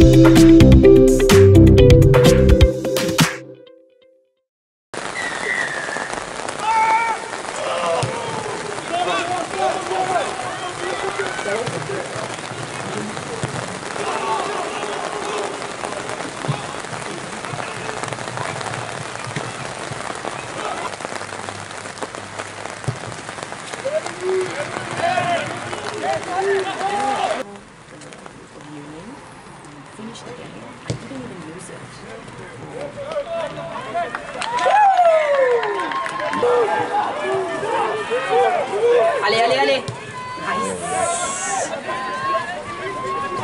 Yeah. Finish the game. I didn't even use it. Allez, allez, allez. Nice.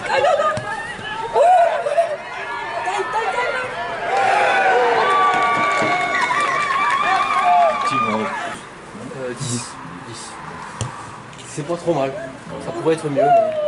Go, go, go. Time, time, time. Effectivement. 10. 10. C'est pas trop mal. Ça pourrait être mieux, mais.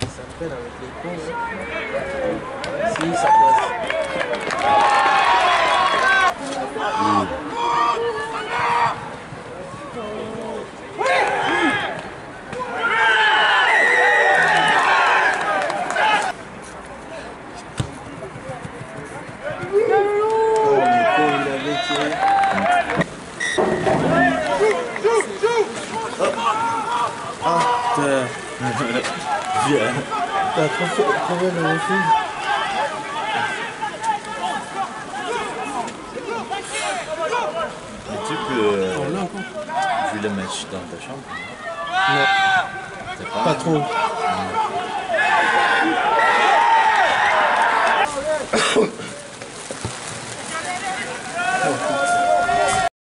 Ça traîne avec les cons. hein. Si, ça passe. Viens. T'as trop fait le refus. Mais tu peux. euh, vu le match dans ta chambre Non, pas trop.